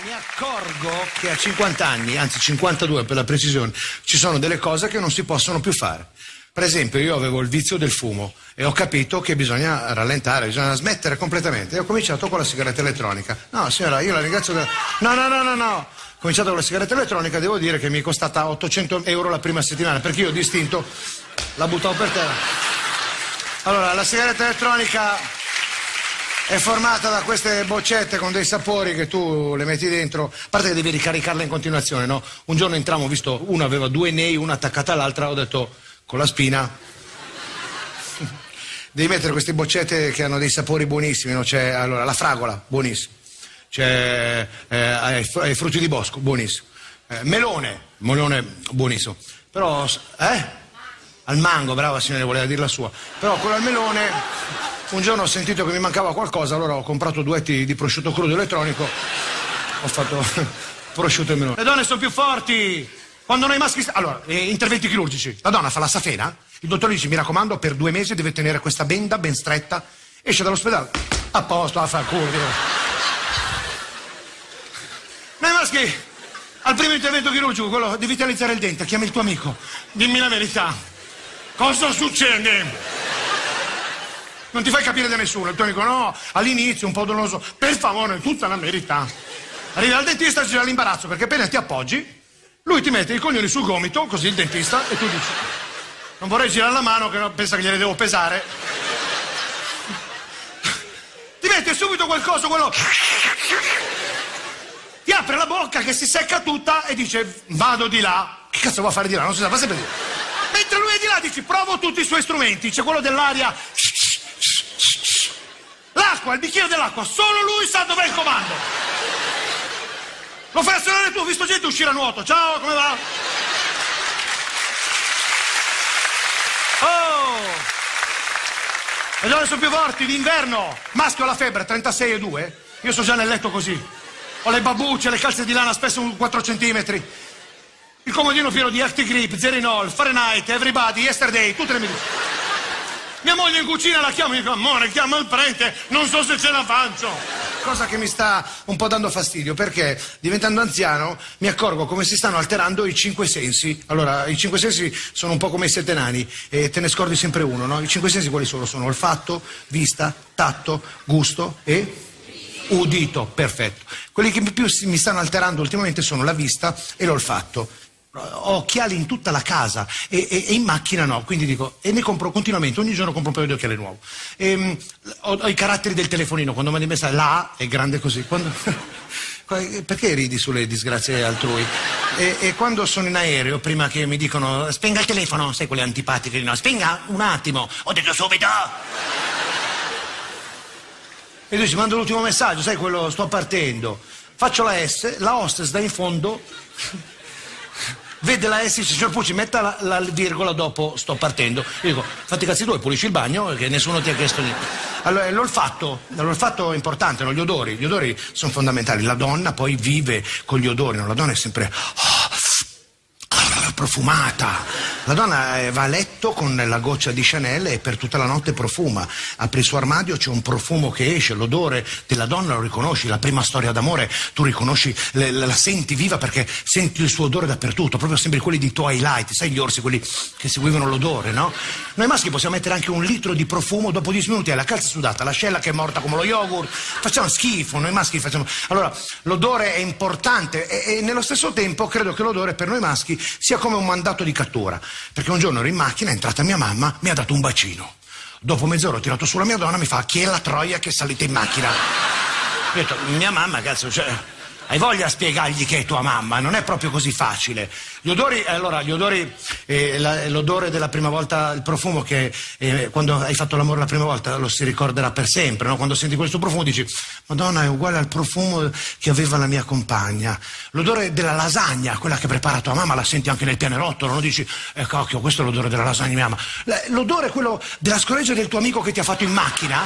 Mi accorgo che a 50 anni, anzi 52 per la precisione, ci sono delle cose che non si possono più fare. Per esempio, io avevo il vizio del fumo e ho capito che bisogna rallentare, bisogna smettere completamente. E ho cominciato con la sigaretta elettronica. No, signora, io la ringrazio. Da... No, no, no, no, no. Ho cominciato con la sigaretta elettronica, devo dire che mi è costata 800 euro la prima settimana, perché io ho distinto la buttavo per terra. Allora, la sigaretta elettronica è formata da queste boccette con dei sapori che tu le metti dentro, a parte che devi ricaricarla in continuazione, no? Un giorno entriamo, ho visto, uno aveva due nei, una attaccata all'altra, ho detto, con la spina, devi mettere queste boccette che hanno dei sapori buonissimi, no? C'è, allora, la fragola, buonissimo, c'è eh, ai frutti di bosco, buonissimo, eh, melone, melone, buonissimo, però, eh? Al mango, brava signora, voleva dire la sua, però quello al melone un giorno ho sentito che mi mancava qualcosa, allora ho comprato due etti di prosciutto crudo elettronico. Ho fatto prosciutto e melone. Le donne sono più forti! Quando noi maschi... Allora, eh, interventi chirurgici. La donna fa la safena, il dottore dice, mi raccomando, per due mesi deve tenere questa benda ben stretta, esce dall'ospedale. A posto, a far culo. Noi maschi, al primo intervento chirurgico, quello di vitalizzare il dente, chiami il tuo amico. Dimmi la verità. Cosa succede? Non ti fai capire da nessuno. Il tuo amico no, all'inizio un po' doloroso, per favore, tutta la verità. Arrivi al dentista e c'è l'imbarazzo perché appena ti appoggi, lui ti mette i coglioni sul gomito, così il dentista, e tu dici, non vorrei girare la mano che pensa che gliele devo pesare. Ti mette subito qualcosa, quello... Ti apre la bocca che si secca tutta e dice, vado di là. Che cazzo vuoi fare di là? Non si sa, fa sempre di Mentre lui è di là dici, provo tutti i suoi strumenti. C'è quello dell'aria L'acqua, il bicchiere dell'acqua, solo lui sa dov'è il comando. Lo fai azionare tu, ho visto gente uscire a nuoto. Ciao, come va? Oh! Le donne sono più forti d'inverno. Maschio alla febbre, 36 e 2. Io sono già nel letto così. Ho le babbucce, le calze di lana spesso 4 centimetri. Il comodino pieno di Actigrip, Zerinol, Fahrenheit, Everybody, Yesterday, tutte le medicine. Mia moglie in cucina la chiama fa, amore, chiama il prete, non so se ce la faccio. Cosa che mi sta un po' dando fastidio, perché diventando anziano mi accorgo come si stanno alterando i cinque sensi. Allora, i cinque sensi sono un po' come i sette nani, e te ne scordi sempre uno, no? I cinque sensi quali sono? Sono olfatto, vista, tatto, gusto e udito, perfetto. Quelli che più mi stanno alterando ultimamente sono la vista e l'olfatto ho occhiali in tutta la casa e, e, e, in macchina no, quindi dico, e ne compro continuamente, ogni giorno compro un paio di occhiali nuovo. E, ehm, ho, ho, i caratteri del telefonino, quando mandi messaggio, la A è grande così. Quando, perché ridi sulle disgrazie altrui? E, quando sono in aereo, prima che mi dicono spenga il telefono, sai quelle antipatiche, no, spenga un attimo, ho detto subito. E lui ci manda l'ultimo messaggio, sai quello, sto partendo. Faccio la S, la hostess da in fondo vede la S signor Pucci metta la, la, virgola dopo sto partendo io dico fatti cazzi tuoi pulisci il bagno che nessuno ti ha chiesto niente allora l'olfatto l'olfatto è importante no? gli odori gli odori sono fondamentali la donna poi vive con gli odori no? la donna è sempre oh, profumata. La donna eh, va a letto con la goccia di Chanel e per tutta la notte profuma. Apri il suo armadio, c'è un profumo che esce, l'odore della donna lo riconosci, la prima storia d'amore tu riconosci, la senti viva perché senti il suo odore dappertutto, proprio sembri quelli di Twilight, sai gli orsi, quelli che seguivano l'odore, no? Noi maschi possiamo mettere anche un litro di profumo, dopo 10 minuti hai la calza sudata, l'ascella che è morta come lo yogurt, facciamo schifo, noi maschi facciamo... Allora, l'odore è importante e, e nello stesso tempo credo che l'odore per noi maschi sia come un mandato di cattura. Perché un giorno ero in macchina, è entrata mia mamma, mi ha dato un bacino. Dopo mezz'ora ho tirato su la mia donna, mi fa chi è la troia che è salita in macchina? Ho detto, mia mamma, cazzo, cioè, hai voglia a spiegargli che è tua mamma, non è proprio così facile. Gli odori, allora, gli odori, eh, la, l'odore della prima volta, il profumo che eh, quando hai fatto l'amore la prima volta lo si ricorderà per sempre, no? Quando senti questo profumo dici, Madonna, è uguale al profumo che aveva la mia compagna. L'odore della lasagna, quella che prepara tua mamma, la senti anche nel pianerottolo, non dici, eh cocchio, questo è l'odore della lasagna di mia mamma. L'odore, quello della scoreggia del tuo amico che ti ha fatto in macchina,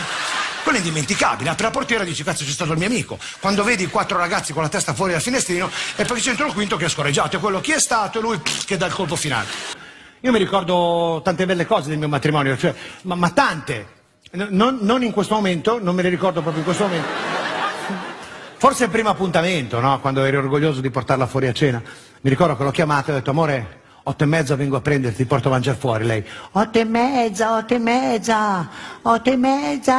quello è indimenticabile. Apri la portiera e dici, cazzo, c'è stato il mio amico. Quando vedi quattro ragazzi con la testa fuori dal finestrino, è perché c'è il quinto che è scorreggiato. È quello chi è stato? e lui che dà il colpo finale. Io mi ricordo tante belle cose del mio matrimonio, cioè, ma, ma tante. Non, non in questo momento, non me le ricordo proprio in questo momento. Forse il primo appuntamento, no? Quando eri orgoglioso di portarla fuori a cena. Mi ricordo che l'ho chiamata e ho detto, amore, otto e mezza vengo a prenderti, ti porto a mangiare fuori. Lei, otto e mezza, otto e mezza, otto e mezza.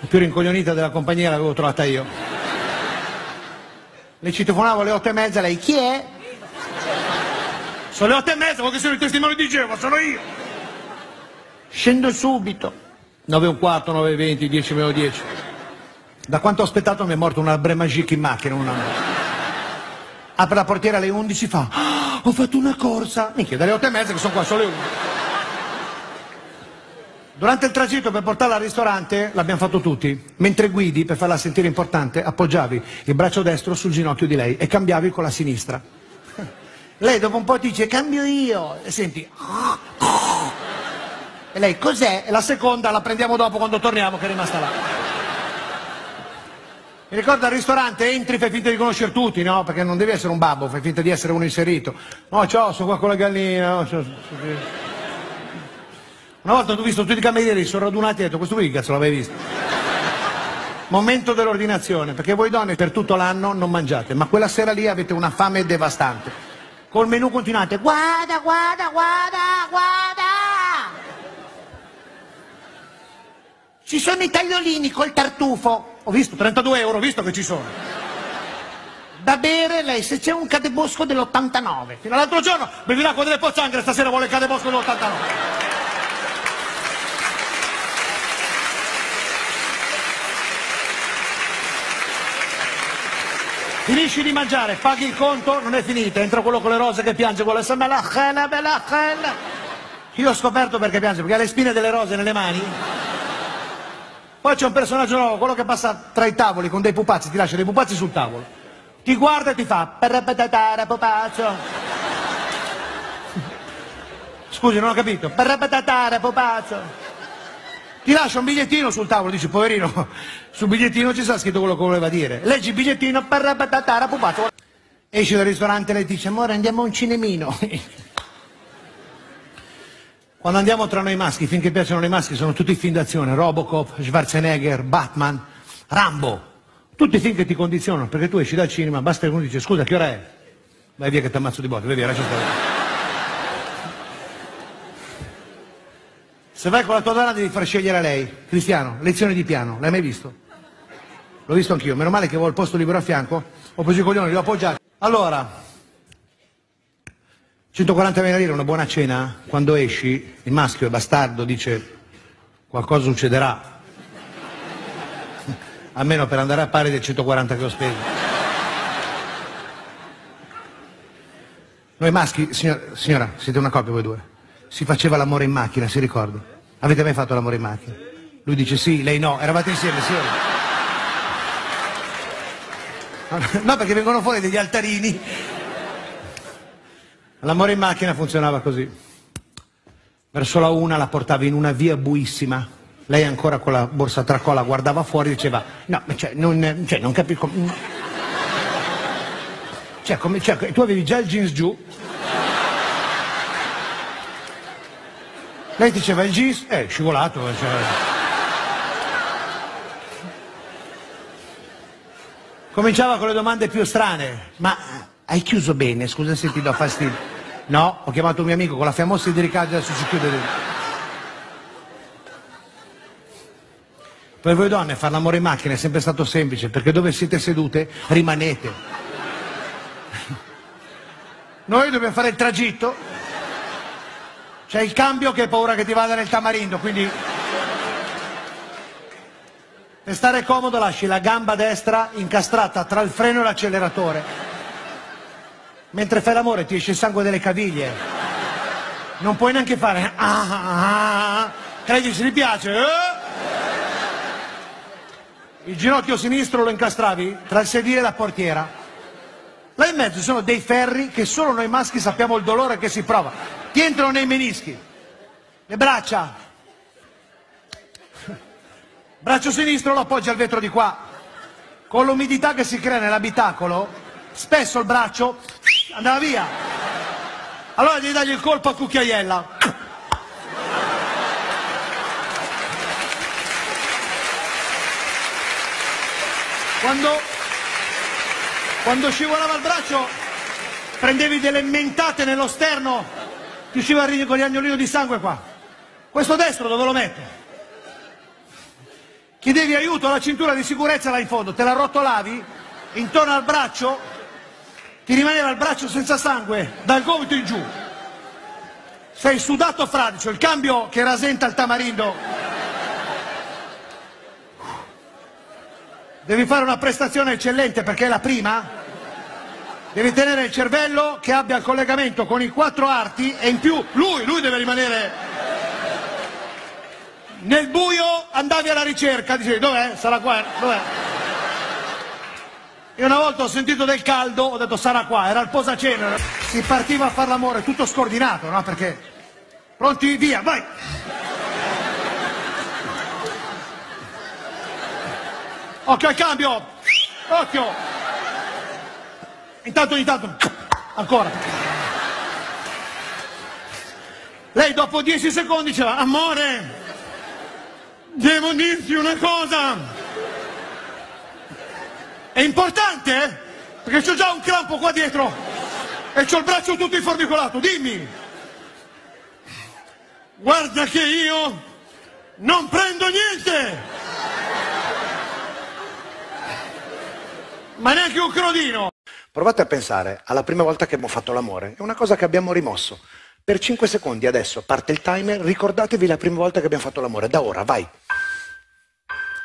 La più rincoglionita della compagnia l'avevo trovata io. Le citofonavo alle otto e mezza, lei, chi è? Sono le otto e mezza, perché sono i testimoni di Geova, sono io. Scendo subito. 9 e un quarto, 9 e 20, 10 meno 10. Da quanto ho aspettato mi è morto una Bremagic in macchina, una... Apre la portiera alle 11, fa, "Ah, ho fatto una corsa. Minchia, dalle 8 e mezza che sono qua, sono le 11. Durante il tragitto per portarla al ristorante l'abbiamo fatto tutti. Mentre guidi, per farla sentire importante, appoggiavi il braccio destro sul ginocchio di lei e cambiavi con la sinistra. Lei dopo un po' ti dice cambio io e senti e lei cos'è? E la seconda la prendiamo dopo quando torniamo che è rimasta là. Mi ricordo al ristorante, entri, fai finta di conoscere tutti, no? Perché non devi essere un babbo, fai finta di essere uno inserito. No, ciao, sono qua con la gallina. no, ciao, ciao. Una volta ho visto tutti i camerieri, sono radunati e ho detto, questo qui che cazzo l'avevi visto? Momento dell'ordinazione, perché voi donne per tutto l'anno non mangiate, ma quella sera lì avete una fame devastante. Col menù continuate, guarda, guarda, guarda, guarda! Ci sono i tagliolini col tartufo. Ho visto, 32 euro, ho visto che ci sono. Da bere lei, se c'è un cadebosco dell'89. Fino all'altro giorno bevi l'acqua delle pozzanghere, stasera vuole il cadebosco dell'89. Finisci di mangiare, paghi il conto, non è finita, entra quello con le rose che piange, vuole sempre la bella. Io ho scoperto perché piange, perché ha le spine delle rose nelle mani. Poi c'è un personaggio nuovo, quello che passa tra i tavoli con dei pupazzi, ti lascia dei pupazzi sul tavolo. Ti guarda e ti fa pupazzo. Scusi, non ho capito. Pupazzo. Ti lascia un bigliettino sul tavolo, dici poverino, sul bigliettino ci sta scritto quello che voleva dire. Leggi il bigliettino, pupazzo. Esci dal ristorante e lei dice, amore andiamo a un cinemino. Quando andiamo tra noi maschi, finché piacciono noi maschi, sono tutti film d'azione, Robocop, Schwarzenegger, Batman, Rambo. Tutti film che ti condizionano, perché tu esci dal cinema, basta che uno dice, scusa, che ora è? Vai via che ti ammazzo di botte, vai via, lascia stare. Se vai con la tua donna devi far scegliere a lei. Cristiano, lezione di piano, l'hai mai visto? L'ho visto anch'io, meno male che avevo il posto libero a fianco, ho preso i coglioni, li ho appoggiati. Allora, 140.000 lire, una buona cena, quando esci, il maschio è bastardo, dice qualcosa succederà. Almeno per andare a pari del 140 che ho speso. Noi maschi, signora, signora, siete una coppia voi due, si faceva l'amore in macchina, si ricorda? Avete mai fatto l'amore in macchina? Lui dice sì, lei no, eravate insieme, sì. No, perché vengono fuori degli altarini. L'amore in macchina funzionava così. Verso la una la portava in una via buissima. Lei ancora con la borsa tra colla guardava fuori e diceva no, cioè, non, cioè, non capisco. Cioè, come, cioè, tu avevi già il jeans giù. Lei diceva il jeans, eh, scivolato. Cioè. Cominciava con le domande più strane. Ma hai chiuso bene? Scusa se ti do fastidio. No, ho chiamato un mio amico con la fiammosa di ricarica, adesso si chiude dentro. Per voi donne fare l'amore in macchina è sempre stato semplice, perché dove siete sedute rimanete. Noi dobbiamo fare il tragitto, c'è il cambio che hai paura che ti vada nel tamarindo, quindi per stare comodo lasci la gamba destra incastrata tra il freno e l'acceleratore. Mentre fai l'amore ti esce il sangue delle caviglie. Non puoi neanche fare ah ah ah. Credi se ti piace? Eh? Il ginocchio sinistro lo incastravi tra il sedile e la portiera. Là in mezzo sono dei ferri che solo noi maschi sappiamo il dolore che si prova. Ti entrano nei menischi. Le braccia. Braccio sinistro lo appoggi al vetro di qua. Con l'umidità che si crea nell'abitacolo, spesso il braccio andava via. Allora devi dargli il colpo a cucchiaiella. quando, quando scivolava il braccio prendevi delle mentate nello sterno, ti usciva con gli agnolini di sangue qua. Questo destro dove lo metto? Chiedevi aiuto alla cintura di sicurezza là in fondo, te la rotolavi intorno al braccio, ti rimaneva il braccio senza sangue dal gomito in giù. Sei sudato fradicio, il cambio che rasenta il tamarindo Devi fare una prestazione eccellente perché è la prima. Devi tenere il cervello che abbia il collegamento con i quattro arti e in più lui, lui deve rimanere nel buio andavi alla ricerca, dicevi dov'è? Sarà qua, dov'è? E una volta ho sentito del caldo, ho detto sarà qua, era il posacenere. Si partiva a fare l'amore, tutto scordinato, no? Perché pronti, via, vai! Occhio al cambio! Occhio! Intanto, intanto, ancora. Lei dopo dieci secondi diceva, amore, devo dirti una cosa. È importante, eh? Perché c'ho già un crampo qua dietro e c'ho il braccio tutto informicolato. Dimmi. Guarda che io non prendo niente. ma neanche un crodino. Provate a pensare alla prima volta che abbiamo fatto l'amore, è una cosa che abbiamo rimosso. Per 5 secondi adesso parte il timer, ricordatevi la prima volta che abbiamo fatto l'amore, da ora, vai.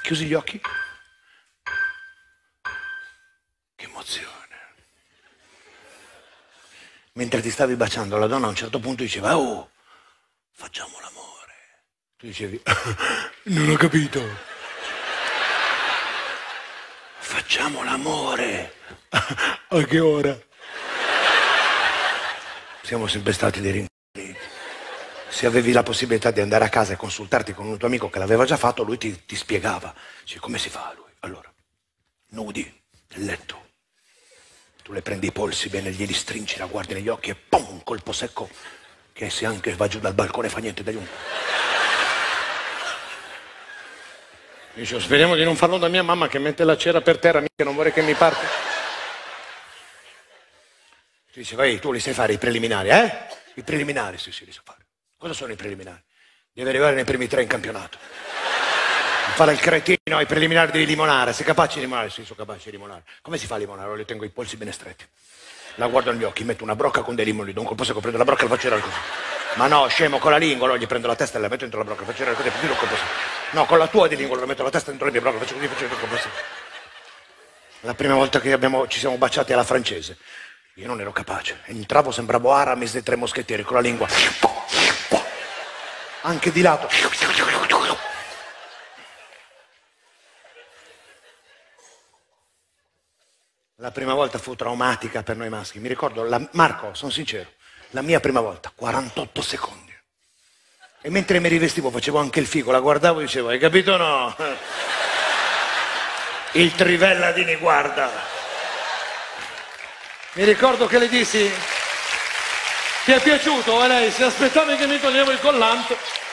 Chiusi gli occhi. Emozione. Mentre ti stavi baciando, la donna a un certo punto diceva, oh, facciamo l'amore. Tu dicevi, non ho capito. Facciamo l'amore. A che ora? Siamo sempre stati dei rincoglioniti. Se avevi la possibilità di andare a casa e consultarti con un tuo amico che l'aveva già fatto, lui ti, ti spiegava. Cioè, come si fa lui? Allora, nudi nel letto. Tu le prendi i polsi bene, glieli stringi, la guardi negli occhi e un colpo secco che se anche va giù dal balcone fa niente dagli un... Dice, speriamo di non farlo da mia mamma che mette la cera per terra, mica non vorrei che mi parte. Ti dice, vai, tu li sai fare i preliminari, eh? I preliminari, sì, sì, li so fare. Cosa sono i preliminari? Devi arrivare nei primi tre in campionato. Fare il cretino, ai preliminari devi limonare. Sei capace di limonare? Sì, sono capace di limonare. Come si fa a limonare? Io tengo i polsi bene stretti. La guardo negli occhi, metto una brocca con dei limoni, do un colpo secco, prendo la brocca e la faccio girare così. Ma no, scemo, con la lingua, no, gli prendo la testa e la metto dentro la brocca, faccio girare così, più un colpo secco. No, con la tua di lingua, la metto la testa dentro le mie braccia, faccio così, faccio così. La prima volta che abbiamo, ci siamo baciati alla francese, io non ero capace. Entravo, sembravo Aramis dei tre moschettieri con la lingua. Anche di lato. La prima volta fu traumatica per noi maschi. Mi ricordo, la, Marco, sono sincero, la mia prima volta, 48 secondi. E mentre mi rivestivo facevo anche il figo, la guardavo e dicevo, hai capito o no? Il Trivelladini guarda. Mi ricordo che le dissi, ti è piaciuto? E lei, se aspettavi che mi toglievo il collante...